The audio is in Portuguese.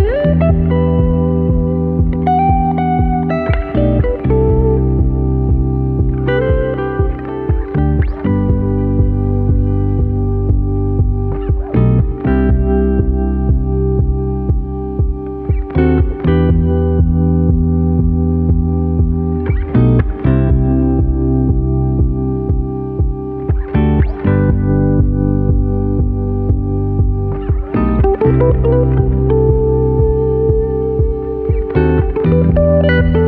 Música Música